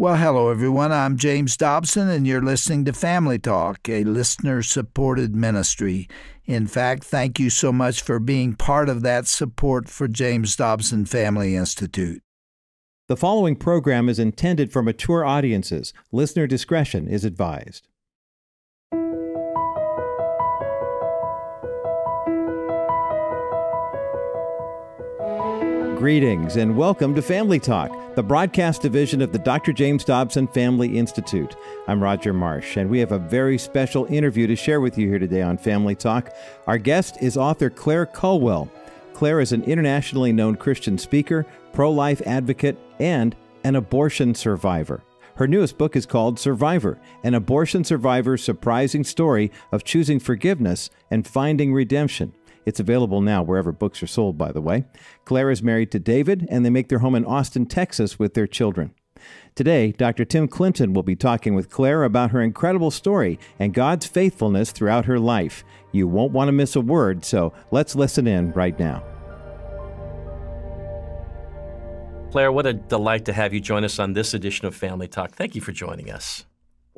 Well, hello, everyone. I'm James Dobson, and you're listening to Family Talk, a listener supported ministry. In fact, thank you so much for being part of that support for James Dobson Family Institute. The following program is intended for mature audiences. Listener discretion is advised. Greetings and welcome to Family Talk, the broadcast division of the Dr. James Dobson Family Institute. I'm Roger Marsh, and we have a very special interview to share with you here today on Family Talk. Our guest is author Claire Culwell. Claire is an internationally known Christian speaker, pro life advocate, and an abortion survivor. Her newest book is called Survivor An Abortion Survivor's Surprising Story of Choosing Forgiveness and Finding Redemption. It's available now wherever books are sold, by the way. Claire is married to David, and they make their home in Austin, Texas with their children. Today, Dr. Tim Clinton will be talking with Claire about her incredible story and God's faithfulness throughout her life. You won't want to miss a word, so let's listen in right now. Claire, what a delight to have you join us on this edition of Family Talk. Thank you for joining us.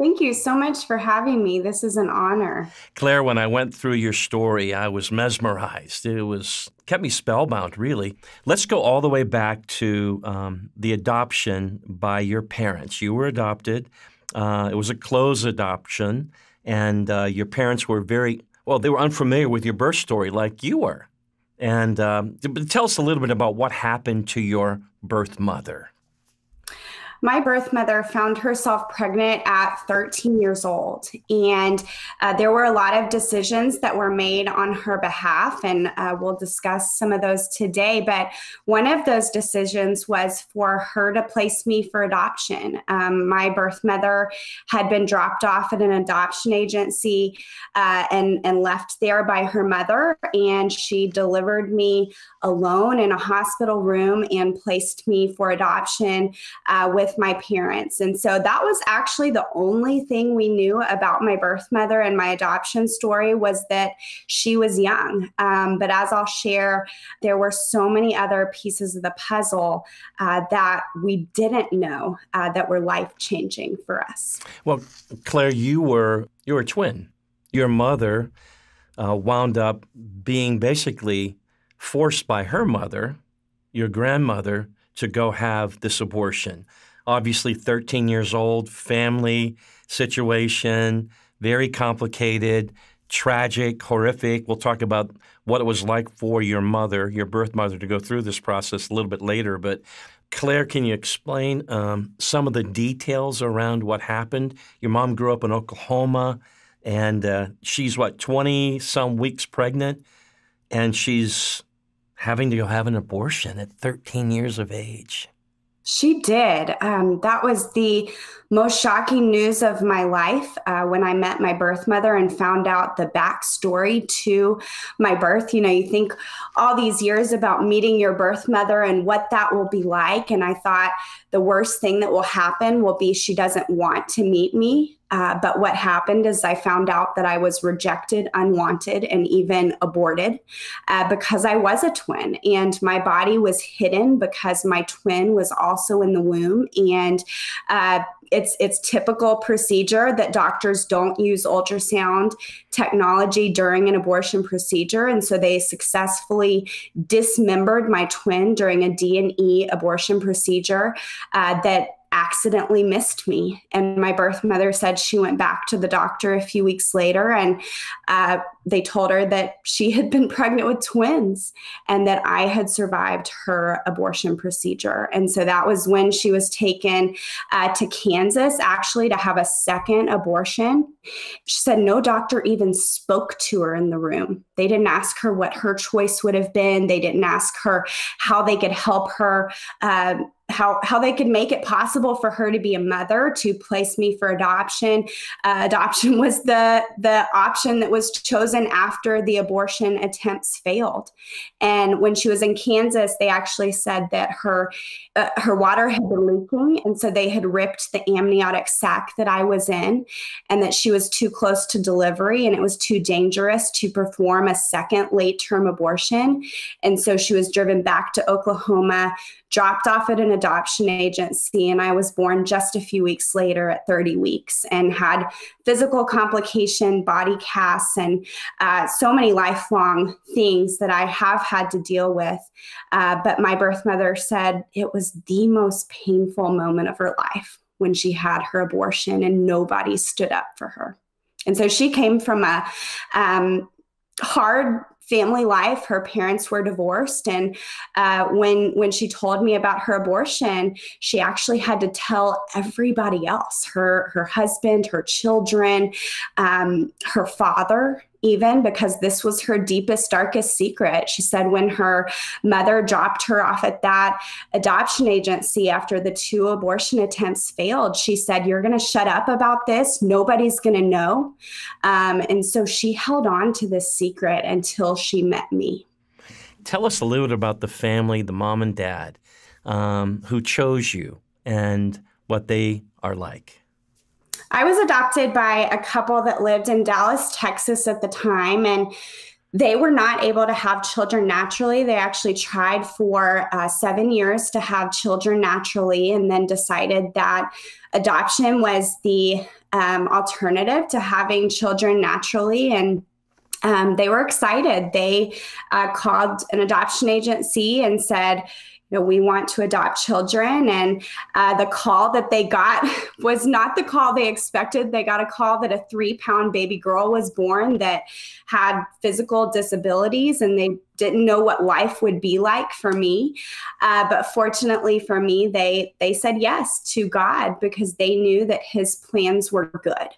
Thank you so much for having me. This is an honor. Claire, when I went through your story, I was mesmerized. It was kept me spellbound, really. Let's go all the way back to um, the adoption by your parents. You were adopted. Uh, it was a close adoption, and uh, your parents were very well. They were unfamiliar with your birth story, like you were. And um, tell us a little bit about what happened to your birth mother my birth mother found herself pregnant at 13 years old. And uh, there were a lot of decisions that were made on her behalf. And uh, we'll discuss some of those today. But one of those decisions was for her to place me for adoption. Um, my birth mother had been dropped off at an adoption agency uh, and, and left there by her mother. And she delivered me alone in a hospital room and placed me for adoption uh, with with my parents. And so that was actually the only thing we knew about my birth mother and my adoption story was that she was young. Um, but as I'll share, there were so many other pieces of the puzzle uh, that we didn't know uh, that were life changing for us. Well, Claire, you were you were a twin. Your mother uh, wound up being basically forced by her mother, your grandmother, to go have this abortion obviously 13 years old, family situation, very complicated, tragic, horrific. We'll talk about what it was like for your mother, your birth mother, to go through this process a little bit later. But Claire, can you explain um, some of the details around what happened? Your mom grew up in Oklahoma, and uh, she's what, 20 some weeks pregnant, and she's having to go have an abortion at 13 years of age. She did. Um, that was the most shocking news of my life uh, when I met my birth mother and found out the backstory to my birth. You know, you think all these years about meeting your birth mother and what that will be like. And I thought the worst thing that will happen will be she doesn't want to meet me. Uh, but what happened is I found out that I was rejected, unwanted, and even aborted uh, because I was a twin. And my body was hidden because my twin was also in the womb. And uh, it's it's typical procedure that doctors don't use ultrasound technology during an abortion procedure. And so they successfully dismembered my twin during a D&E abortion procedure uh, that accidentally missed me. And my birth mother said she went back to the doctor a few weeks later and uh, they told her that she had been pregnant with twins and that I had survived her abortion procedure. And so that was when she was taken uh, to Kansas actually to have a second abortion. She said no doctor even spoke to her in the room. They didn't ask her what her choice would have been, they didn't ask her how they could help her. Uh, how how they could make it possible for her to be a mother to place me for adoption. Uh, adoption was the the option that was chosen after the abortion attempts failed. And when she was in Kansas, they actually said that her uh, her water had been leaking, and so they had ripped the amniotic sac that I was in, and that she was too close to delivery, and it was too dangerous to perform a second late term abortion, and so she was driven back to Oklahoma dropped off at an adoption agency, and I was born just a few weeks later at 30 weeks and had physical complication, body casts, and uh, so many lifelong things that I have had to deal with. Uh, but my birth mother said it was the most painful moment of her life when she had her abortion, and nobody stood up for her. And so she came from a um, hard family life. Her parents were divorced, and uh, when when she told me about her abortion, she actually had to tell everybody else her her husband, her children, um, her father even because this was her deepest, darkest secret. She said when her mother dropped her off at that adoption agency after the two abortion attempts failed, she said, You're going to shut up about this. Nobody's going to know. Um, and so she held on to this secret until she met me. Tell us a little bit about the family, the mom and dad um, who chose you and what they are like. I was adopted by a couple that lived in Dallas, Texas at the time. And they were not able to have children naturally. They actually tried for uh, seven years to have children naturally and then decided that adoption was the um, alternative to having children naturally. And um, they were excited. They uh, called an adoption agency and said, you know, we want to adopt children. And uh, the call that they got was not the call they expected. They got a call that a three pound baby girl was born that had physical disabilities and they didn't know what life would be like for me. Uh, but fortunately for me, they they said yes to God because they knew that His plans were good,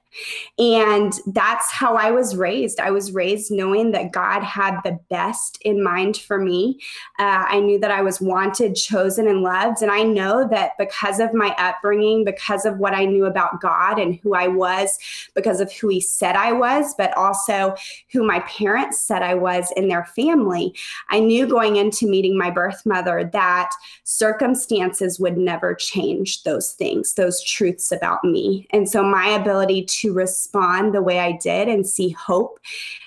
and that's how I was raised. I was raised knowing that God had the best in mind for me. Uh, I knew that I was wanted, chosen, and loved, and I know that because of my upbringing, because of what I knew about God and who I was, because of who He said I was, but also who my parents said I was in their family I knew going into meeting my birth mother that circumstances would never change those things, those truths about me. And so my ability to respond the way I did and see hope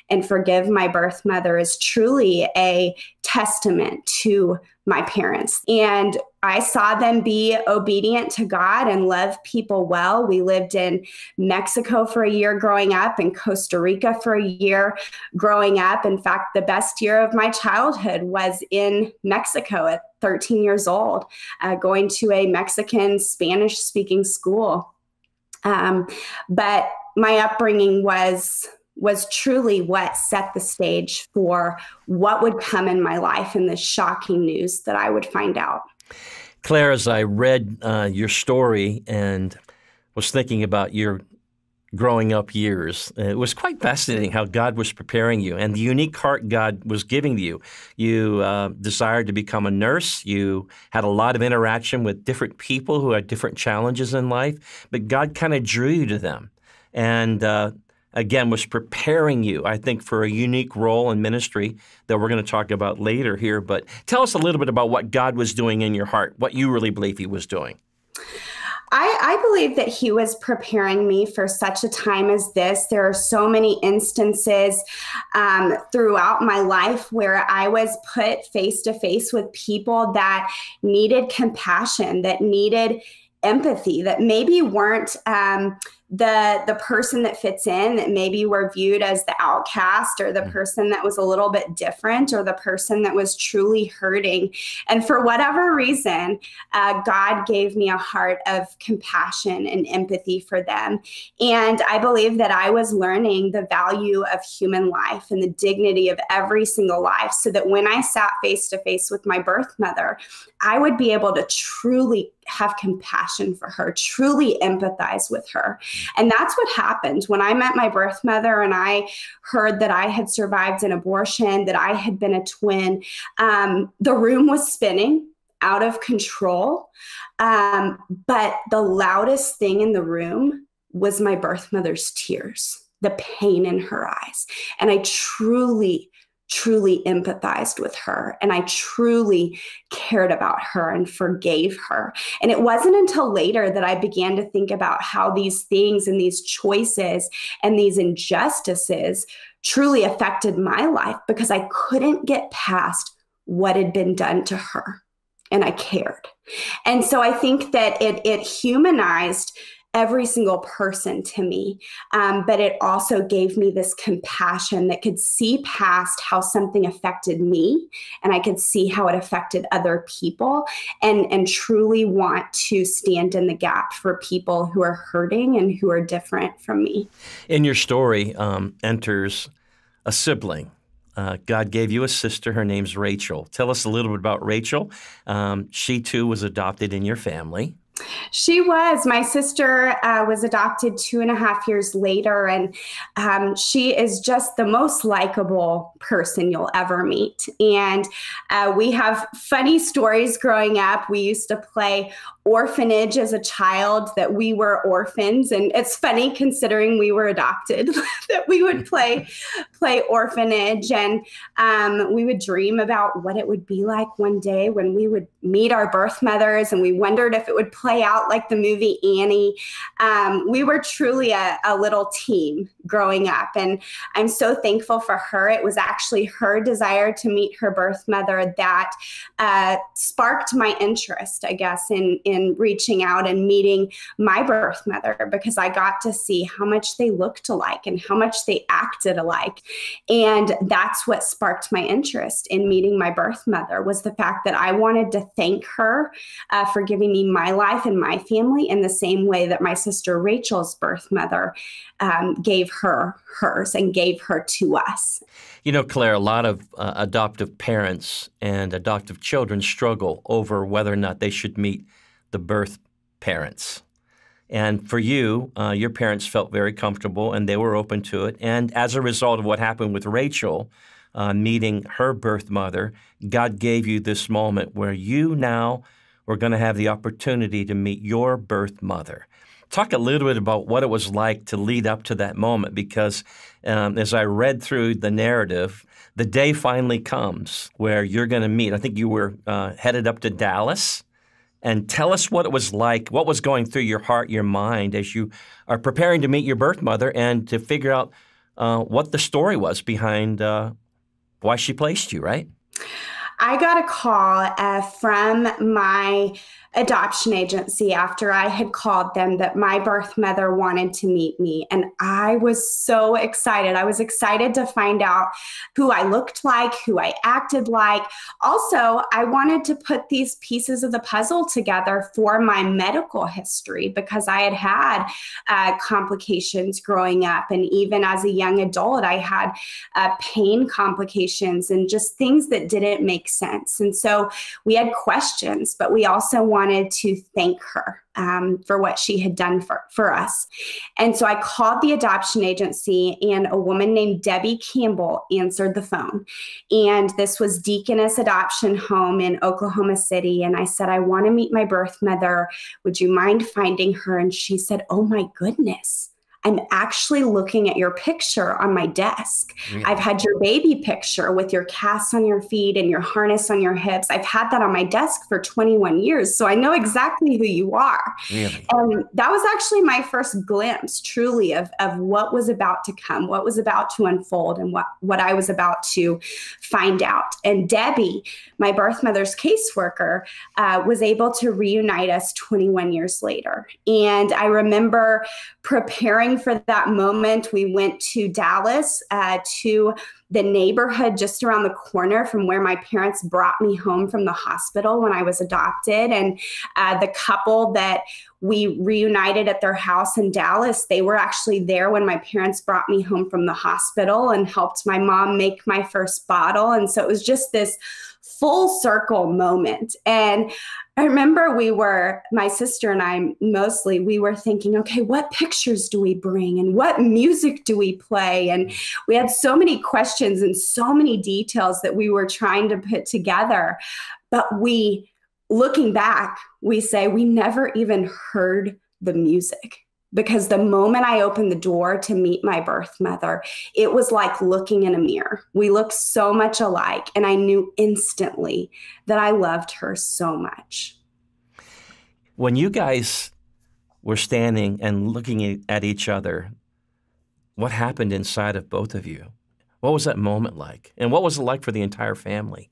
and forgive my birth mother is truly a testament to my parents. And I saw them be obedient to God and love people well. We lived in Mexico for a year growing up and Costa Rica for a year growing up. In fact, the best year of my childhood was in Mexico at 13 years old, uh, going to a Mexican Spanish speaking school. Um, but my upbringing was was truly what set the stage for what would come in my life and the shocking news that I would find out. Claire, as I read uh, your story and was thinking about your growing up years, it was quite fascinating how God was preparing you and the unique heart God was giving you. You uh, desired to become a nurse. You had a lot of interaction with different people who had different challenges in life, but God kind of drew you to them. And uh, again, was preparing you, I think, for a unique role in ministry that we're going to talk about later here. But tell us a little bit about what God was doing in your heart, what you really believe He was doing. I, I, believe that he was preparing me for such a time as this. There are so many instances um, throughout my life where I was put face to face with people that needed compassion, that needed empathy, that maybe weren't. Um, the the person that fits in that maybe were viewed as the outcast or the mm. person that was a little bit different or the person that was truly hurting and for whatever reason uh, god gave me a heart of compassion and empathy for them and i believe that i was learning the value of human life and the dignity of every single life so that when i sat face to face with my birth mother i would be able to truly have compassion for her, truly empathize with her. And that's what happened when I met my birth mother and I heard that I had survived an abortion, that I had been a twin. Um, the room was spinning out of control. Um, but the loudest thing in the room was my birth mother's tears the pain in her eyes. And I truly, truly empathized with her and I truly cared about her and forgave her. And it wasn't until later that I began to think about how these things and these choices and these injustices truly affected my life because I couldn't get past what had been done to her and I cared. And so I think that it it humanized every single person to me. Um, but it also gave me this compassion that could see past how something affected me and I could see how it affected other people and, and truly want to stand in the gap for people who are hurting and who are different from me. In your story um, enters a sibling. Uh, God gave you a sister. Her name's Rachel. Tell us a little bit about Rachel. Um, she too was adopted in your family. She was. My sister uh, was adopted two and a half years later, and um, she is just the most likable person you'll ever meet. And uh, we have funny stories growing up. We used to play orphanage as a child, that we were orphans, and it's funny considering we were adopted that we would play play orphanage, and um, we would dream about what it would be like one day when we would meet our birth mothers, and we wondered if it would play out like the movie Annie. Um, we were truly a, a little team growing up. And I'm so thankful for her. It was actually her desire to meet her birth mother that uh, sparked my interest, I guess, in, in reaching out and meeting my birth mother because I got to see how much they looked alike and how much they acted alike. And that's what sparked my interest in meeting my birth mother was the fact that I wanted to thank her uh, for giving me my life and my family in the same way that my sister Rachel's birth mother um, gave her hers and gave her to us. You know, Claire, a lot of uh, adoptive parents and adoptive children struggle over whether or not they should meet the birth parents. And for you, uh, your parents felt very comfortable and they were open to it. And as a result of what happened with Rachel, uh, meeting her birth mother, God gave you this moment where you now we're going to have the opportunity to meet your birth mother. Talk a little bit about what it was like to lead up to that moment because um, as I read through the narrative, the day finally comes where you're going to meet. I think you were uh, headed up to Dallas. And tell us what it was like, what was going through your heart, your mind as you are preparing to meet your birth mother and to figure out uh, what the story was behind uh, why she placed you, right? I got a call uh, from my adoption agency after I had called them that my birth mother wanted to meet me. And I was so excited. I was excited to find out who I looked like, who I acted like. Also, I wanted to put these pieces of the puzzle together for my medical history because I had had uh, complications growing up. And even as a young adult, I had uh, pain complications and just things that didn't make sense. And so we had questions, but we also wanted wanted to thank her um, for what she had done for, for us. And so I called the adoption agency, and a woman named Debbie Campbell answered the phone. And this was Deaconess Adoption Home in Oklahoma City. And I said, I want to meet my birth mother. Would you mind finding her? And she said, Oh my goodness. I'm actually looking at your picture on my desk. Really? I've had your baby picture with your cast on your feet and your harness on your hips. I've had that on my desk for 21 years. So I know exactly who you are. Really? And that was actually my first glimpse, truly, of, of what was about to come, what was about to unfold, and what, what I was about to find out. And Debbie, my birth mother's caseworker, uh, was able to reunite us 21 years later. And I remember preparing for that moment, we went to Dallas uh, to the neighborhood just around the corner from where my parents brought me home from the hospital when I was adopted. And uh, the couple that we reunited at their house in Dallas, they were actually there when my parents brought me home from the hospital and helped my mom make my first bottle. And so it was just this full circle moment. And I remember we were, my sister and I mostly, we were thinking, okay, what pictures do we bring and what music do we play? And we had so many questions and so many details that we were trying to put together. But we, looking back, we say we never even heard the music because the moment I opened the door to meet my birth mother, it was like looking in a mirror. We looked so much alike, and I knew instantly that I loved her so much. When you guys were standing and looking at each other, what happened inside of both of you? What was that moment like? And what was it like for the entire family?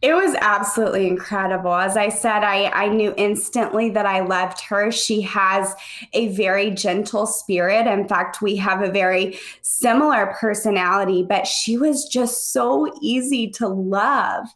It was absolutely incredible. As I said, I, I knew instantly that I loved her. She has a very gentle spirit. In fact, we have a very similar personality, but she was just so easy to love.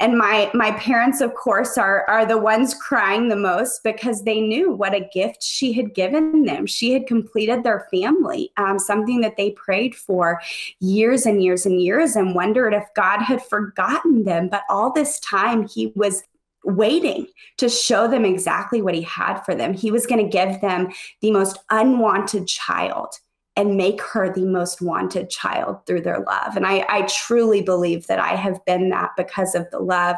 And my my parents, of course, are are the ones crying the most because they knew what a gift she had given them. She had completed their family, um, something that they prayed for years and years and years, and wondered if God had forgotten them. But all all this time, he was waiting to show them exactly what he had for them. He was going to give them the most unwanted child and make her the most wanted child through their love. And I, I, truly believe that I have been that because of the love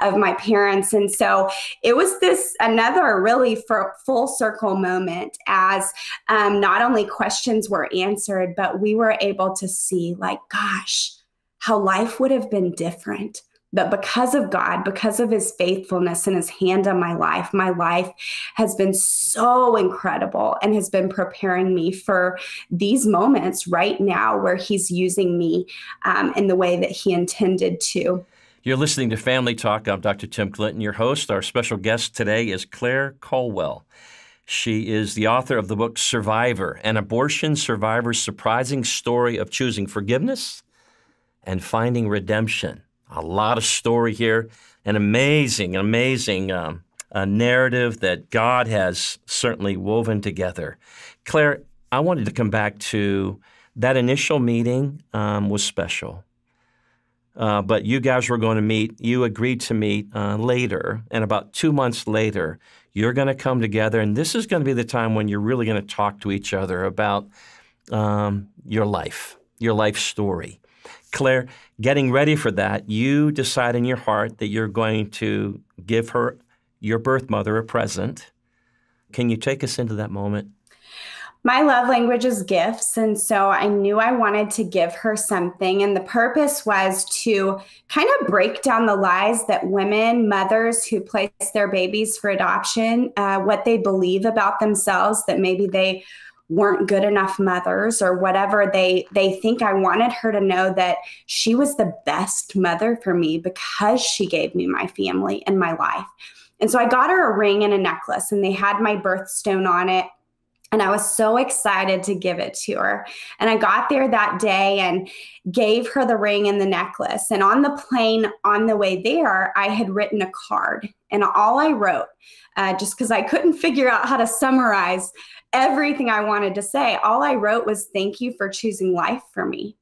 of my parents. And so it was this another really full circle moment as um, not only questions were answered, but we were able to see, like, gosh, how life would have been different but because of God, because of his faithfulness and his hand on my life, my life has been so incredible and has been preparing me for these moments right now where he's using me um, in the way that he intended to. You're listening to Family Talk. I'm Dr. Tim Clinton, your host. Our special guest today is Claire Culwell. She is the author of the book Survivor, an abortion survivor's surprising story of choosing forgiveness and finding redemption a lot of story here, an amazing, amazing um, narrative that God has certainly woven together. Claire, I wanted to come back to that initial meeting um, was special. Uh, but you guys were going to meet. You agreed to meet uh, later, and about two months later, you're going to come together, and this is going to be the time when you're really going to talk to each other about um, your life, your life story. Claire, getting ready for that, you decide in your heart that you're going to give her, your birth mother, a present. Can you take us into that moment? My love language is gifts. And so I knew I wanted to give her something. And the purpose was to kind of break down the lies that women, mothers who place their babies for adoption, uh, what they believe about themselves, that maybe they weren't good enough mothers or whatever they they think i wanted her to know that she was the best mother for me because she gave me my family and my life. And so i got her a ring and a necklace and they had my birthstone on it and I was so excited to give it to her. And I got there that day and gave her the ring and the necklace. And on the plane on the way there, I had written a card. And all I wrote, uh, just because I couldn't figure out how to summarize everything I wanted to say. All I wrote was, Thank you for choosing life for me.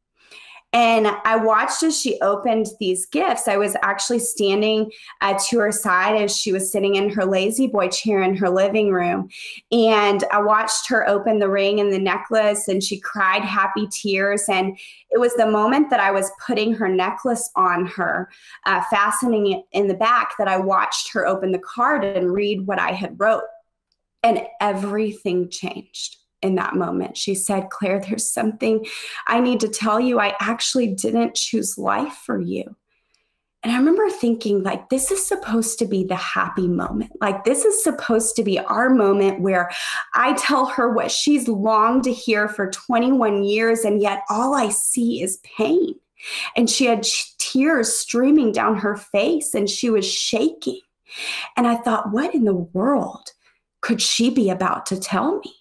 And I watched as she opened these gifts. I was actually standing uh, to her side as she was sitting in her La-Z-Boy chair in her living room. And I watched her open the ring and the necklace, and she cried happy tears. And it was the moment that I was putting her necklace on her, uh, fastening it in the back, that I watched her open the card and read what I had wrote. And everything changed in that moment. She said, Claire, there's something I need to tell you. I actually didn't choose life for you. And I remember thinking, like, this is supposed to be the happy moment. Like, this is supposed to be our moment where I tell her what she's longed to hear for 21 years, and yet all I see is pain. And she had tears streaming down her face and she was shaking. And I thought, what in the world could she be about to tell me?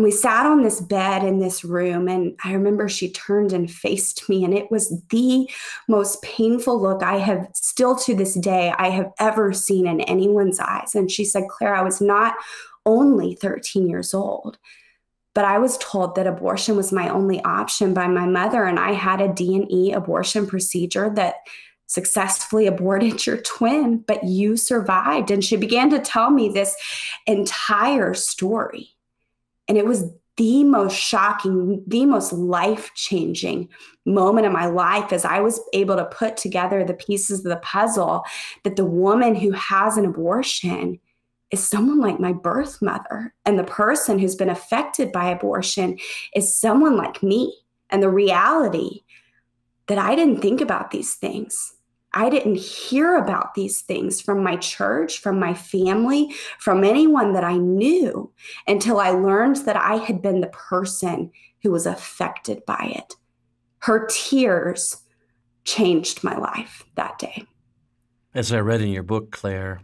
And we sat on this bed in this room. And I remember she turned and faced me. And it was the most painful look I have still to this day, I have ever seen in anyone's eyes. And she said, Claire, I was not only 13 years old, but I was told that abortion was my only option by my mother. And I had a D&E abortion procedure that successfully aborted your twin, but you survived. And she began to tell me this entire story. And it was the most shocking, the most life changing moment of my life as I was able to put together the pieces of the puzzle that the woman who has an abortion is someone like my birth mother. And the person who's been affected by abortion is someone like me. And the reality that I didn't think about these things. I didn't hear about these things from my church, from my family, from anyone that I knew until I learned that I had been the person who was affected by it. Her tears changed my life that day. As I read in your book, Claire,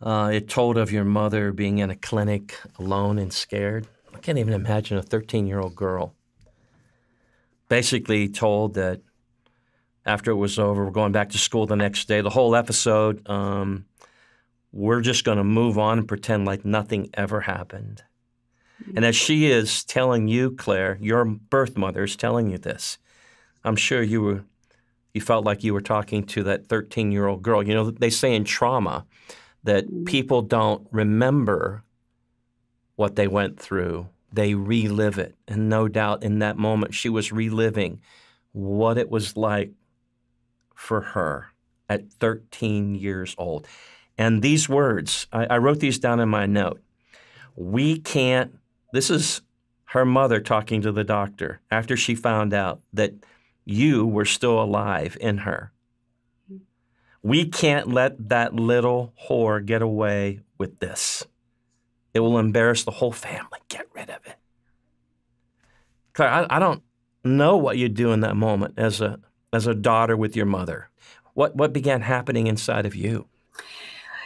uh, it told of your mother being in a clinic alone and scared. I can't even imagine a 13 year old girl. Basically, told that after it was over, we're going back to school the next day. The whole episode, um, we're just going to move on and pretend like nothing ever happened. And as she is telling you, Claire, your birth mother is telling you this, I'm sure you were you felt like you were talking to that 13 year old girl. You know, they say in trauma that mm-hmm. people don't remember what they went through, they relive it. And no doubt in that moment, she was reliving what it was like for her at 13 years old. And these words, I, I wrote these down in my note. We can't, this is her mother talking to the doctor after she found out that you were still alive in her. We can't let that little whore get away with this. It will embarrass the whole family. Get rid of it. Claire, I, I don't know what you'd do in that moment as a as a daughter with your mother. What what began happening inside of you?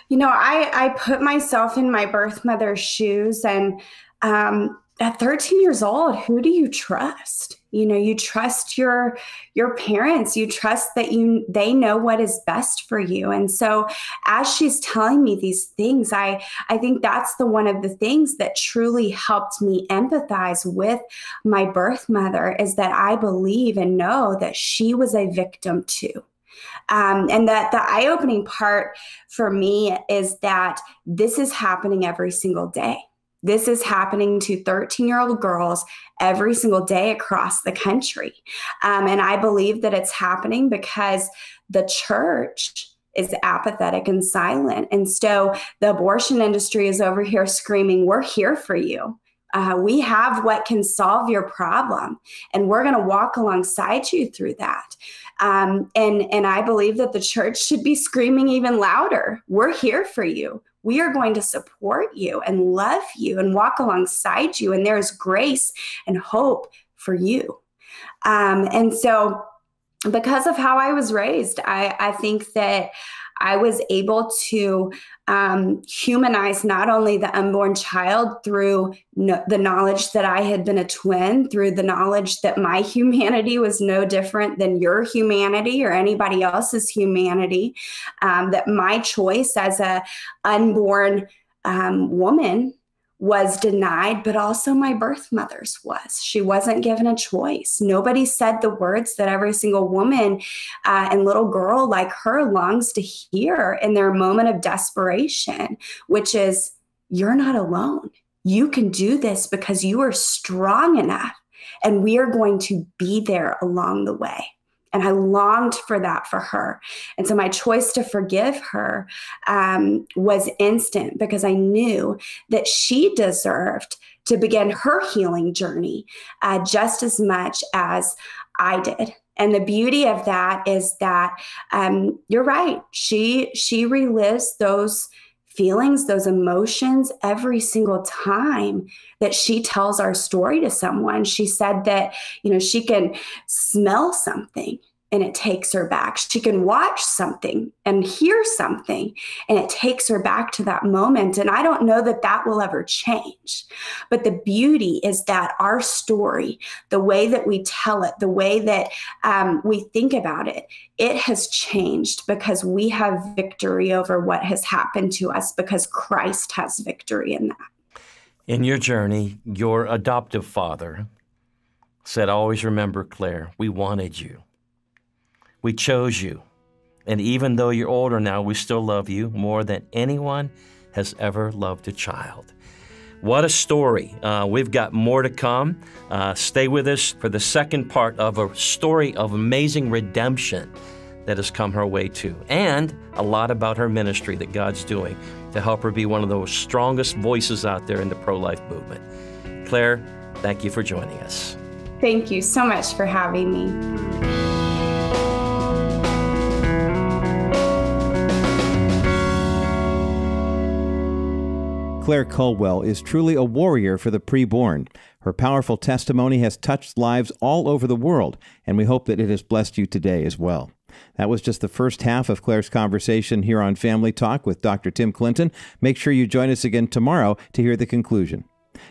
You know, I I put myself in my birth mother's shoes and um, at 13 years old, who do you trust? You know, you trust your your parents, you trust that you they know what is best for you. And so as she's telling me these things, I I think that's the one of the things that truly helped me empathize with my birth mother is that I believe and know that she was a victim too. Um, and that the eye opening part for me is that this is happening every single day. This is happening to 13 year old girls every single day across the country. Um, and I believe that it's happening because the church is apathetic and silent. And so the abortion industry is over here screaming, We're here for you. Uh, we have what can solve your problem, and we're going to walk alongside you through that. Um, and and I believe that the church should be screaming even louder. We're here for you we are going to support you and love you and walk alongside you. And there's grace and hope for you. Um, and so, because of how I was raised, I, I think that I was able to um, humanize not only the unborn child through no, the knowledge that I had been a twin, through the knowledge that my humanity was no different than your humanity or anybody else's humanity, um, that my choice as a unborn um, woman was denied, but also my birth mother's was. She wasn't given a choice. Nobody said the words that every single woman uh, and little girl like her longs to hear in their moment of desperation, which is, You're not alone. You can do this because you are strong enough, and we are going to be there along the way. And I longed for that for her. And so my choice to forgive her um, was instant because I knew that she deserved to begin her healing journey uh, just as much as I did. And the beauty of that is that um, you're right. She she relives those feelings, those emotions every single time that she tells our story to someone. She said that, you know, she can smell something and it takes her back. She can watch something and hear something and it takes her back to that moment. And I don't know that that will ever change. But the beauty is that our story, the way that we tell it, the way that um, we think about it, it has changed because we have victory over what has happened to us because Christ has victory in that. In your journey, your adoptive father said, Always remember, Claire, we wanted you. We chose you. And even though you're older now, we still love you more than anyone has ever loved a child. What a story. Uh, we've got more to come. Uh, stay with us for the second part of a story of amazing redemption that has come her way too, and a lot about her ministry that God's doing to help her be one of those strongest voices out there in the pro life movement. Claire, thank you for joining us. Thank you so much for having me. Claire Culwell is truly a warrior for the preborn. Her powerful testimony has touched lives all over the world, and we hope that it has blessed you today as well. That was just the first half of Claire's conversation here on Family Talk with Dr. Tim Clinton. Make sure you join us again tomorrow to hear the conclusion.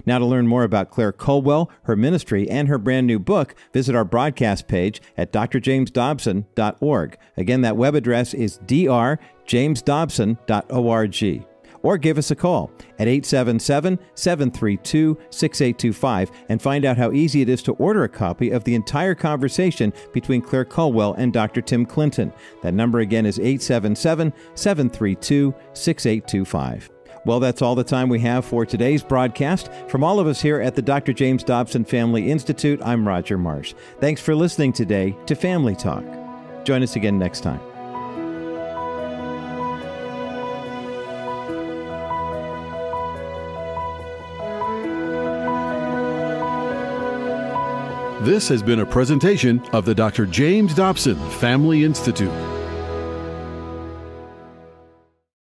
Now, to learn more about Claire Culwell, her ministry, and her brand new book, visit our broadcast page at drjamesdobson.org. Again, that web address is drjamesdobson.org or give us a call at 877 732 6825 and find out how easy it is to order a copy of the entire conversation between Claire Caldwell and Dr. Tim Clinton. That number again is 877 732 6825. Well, that's all the time we have for today's broadcast. From all of us here at the Dr. James Dobson Family Institute, I'm Roger Marsh. Thanks for listening today to Family Talk. Join us again next time. This has been a presentation of the Dr. James Dobson Family Institute.